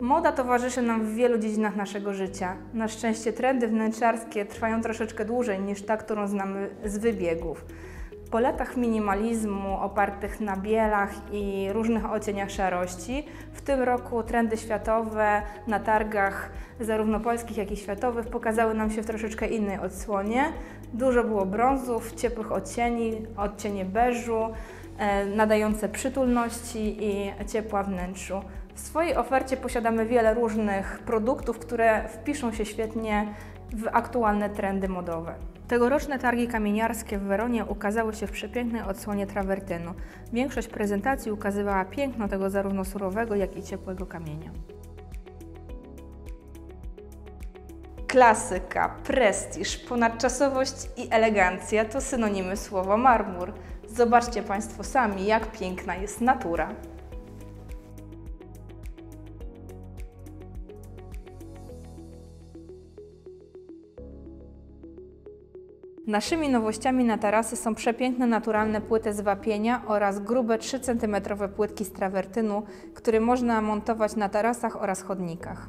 Moda towarzyszy nam w wielu dziedzinach naszego życia. Na szczęście trendy wnętrzarskie trwają troszeczkę dłużej niż ta, którą znamy z wybiegów. Po latach minimalizmu opartych na bielach i różnych odcieniach szarości, w tym roku trendy światowe na targach zarówno polskich, jak i światowych pokazały nam się w troszeczkę innej odsłonie. Dużo było brązów, ciepłych odcieni, odcienie beżu, e, nadające przytulności i ciepła wnętrzu. W swojej ofercie posiadamy wiele różnych produktów, które wpiszą się świetnie w aktualne trendy modowe. Tegoroczne targi kamieniarskie w Weronie ukazały się w przepięknej odsłonie trawertynu. Większość prezentacji ukazywała piękno tego zarówno surowego, jak i ciepłego kamienia. Klasyka, prestiż, ponadczasowość i elegancja to synonimy słowa marmur. Zobaczcie Państwo sami, jak piękna jest natura. Naszymi nowościami na tarasy są przepiękne naturalne płyty z wapienia oraz grube 3 cm płytki z trawertynu, które można montować na tarasach oraz chodnikach.